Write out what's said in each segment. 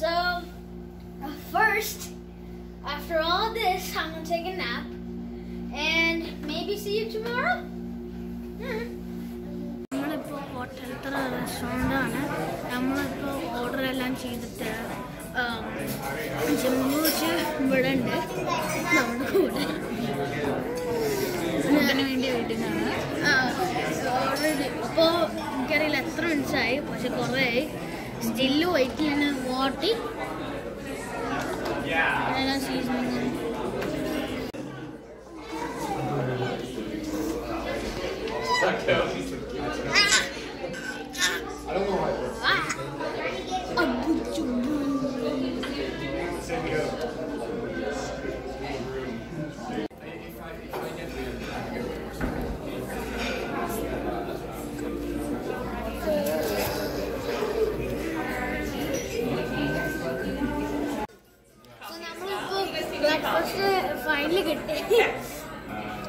So, uh, first, after all this, I'm gonna take a nap and maybe see you tomorrow. Hmm. നമ്മളിപ്പോൾ ഹോട്ടലത്തറ റെസ്റ്റോറന്റാണ് നമ്മളിപ്പോൾ order എല്ലാം ചെയ്തിട്ട് ജമ്മു വെച്ച് ഇവിടെ ഉണ്ട്. നമ്മുടെ കൂടെ. ഫുഡിന് വേണ്ടി വെയിറ്റിംഗ് ആണ്. ഓർഡർ ഇപ്പോൾ എനിക്കറിയില്ല എത്ര മിനിറ്റ്സ് ആയി? പക്ഷെ കുറേ ആയി. స్టిల్ ఇట్లనే వాటి సీజన్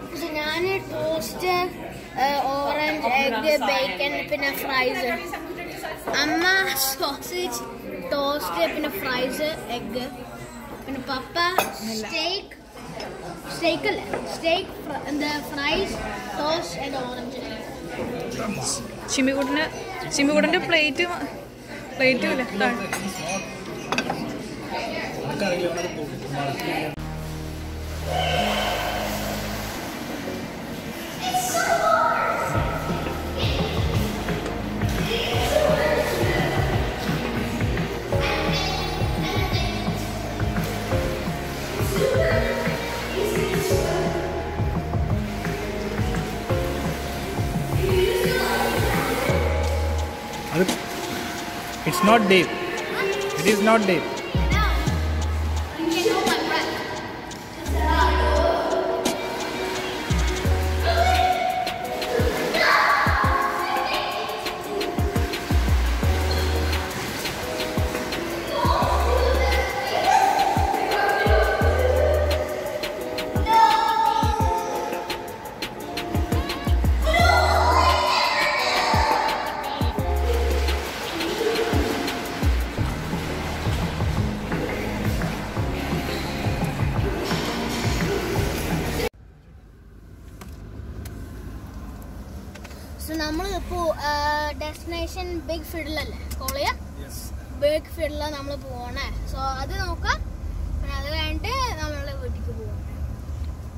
പക്ഷെ ഞാൻ ടോസ്റ്റ് ഓറഞ്ച് എഗ് ബേക്കൺ പിന്നെ ഫ്രൈസ് അമ്മ സോസേജ് ടോസ്റ്റ് പിന്നെ ഫ്രൈസ് എഗ് പിന്നെ പപ്പ സ്റ്റേക്ക് സ്റ്റേക്ക് അല്ലേ? സ്റ്റേക്ക് എന്താ ഫ്രൈസ് ടോസ്റ്റ് ആൻഡ് ഓറഞ്ച് ചിമ്മിക്കുട്ടിന് ചിമ്മിക്കുട്ടിന്റെ പ്ലേറ്റ് പ്ലേറ്റും ഇല്ല. താഴെ. It's not Dave. It is not Dave. നമ്മൾ ഇപ്പോൾ ഡെസ്റ്റിനേഷൻ ബിഗ് ഫിഡിലല്ലേ കോളിയ ബിഗ് ഫിഡിലാണ് നമ്മൾ പോകണേ സോ അത് നോക്കാം. പിന്നെ അത് കഴിഞ്ഞിട്ട് നമ്മളെ വീട്ടിലേക്ക് പോകണം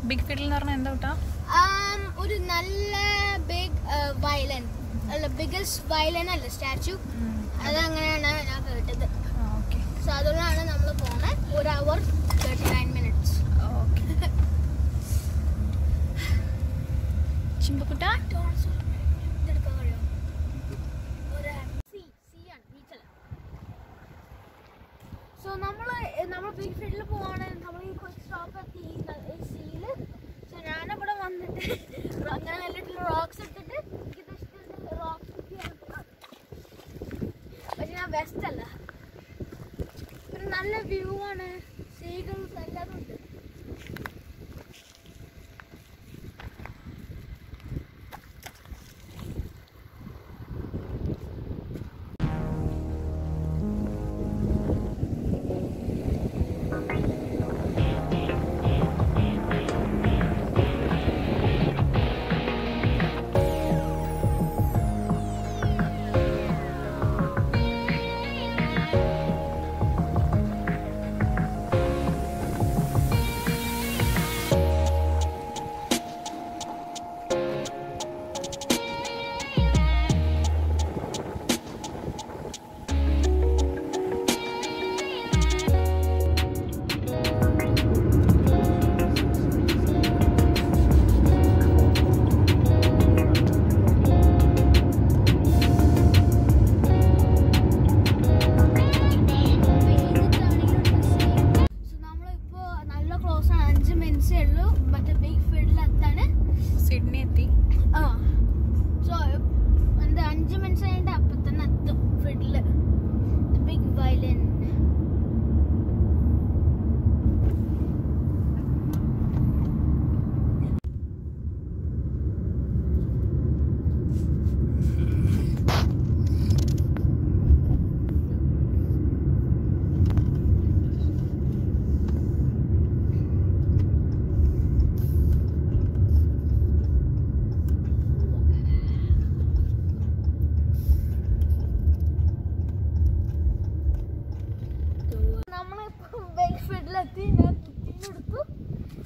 ബിഗ് ഫിഡിൽ എന്ന് പറഞ്ഞാൽ എന്താ കൂട്ടാ ഒരു നല്ല ബിഗ് വയലൻ അല്ല ബിഗസ്റ്റ് വയലൻ അല്ല സ്റ്റാച്ചു അതങ്ങനെയാണ് ഞാൻ കേട്ടത്. ഓക്കെ. സോ അതുകൊണ്ടാണ് നമ്മൾ പോണേ. സ്ഥലത്തിലെത്തി ഞാൻ കുട്ടീനെടുത്തു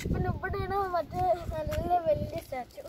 പിന്നെ ഇവിടെയാണ് മറ്റേ നല്ല വലിയ സ്റ്റാച്ചു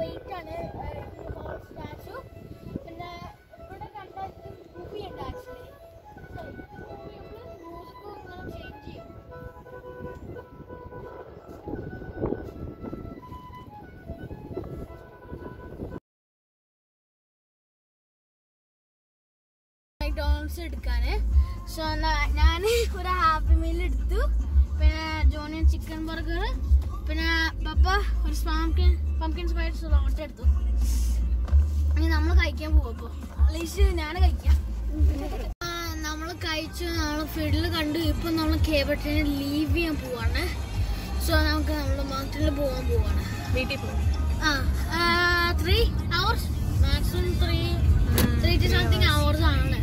വെയിറ്റ് ആണ് സ്റ്റാച്ചു പിന്നെ ഇവിടെ കണ്ട മൂവി ഉണ്ട് ആക്ച്വലി മക്ഡോണൽഡ്സ് എടുക്കാന്. സോ ഞാൻ ഒരു ഹാപ്പി മീൽ എടുത്തു. പിന്നെ ജോണിയൻ ചിക്കൻ ബർഗർ പിന്നെ പപ്പ ഒരു പംകിൻ പംകിൻ സ്പൈസ് റോട്ട് എടുത്തു. ഇനി നമ്മൾ കഴിക്കാൻ പോകും അപ്പോൾ അലീഷ് ഞാൻ കഴിക്കാം. നമ്മൾ കഴിച്ചു നമ്മൾ ഫീൽഡിൽ കണ്ടു. ഇപ്പം നമ്മൾ കേബട്ടിനെ ലീവ് ചെയ്യാൻ പോവാണ്. സോ നമുക്ക് നമ്മൾ മാർക്കറ്റിൽ പോകാൻ പോവാണ്. വീട്ടിൽ പോകും ആ three hours maximum three three two something hours ആണ്.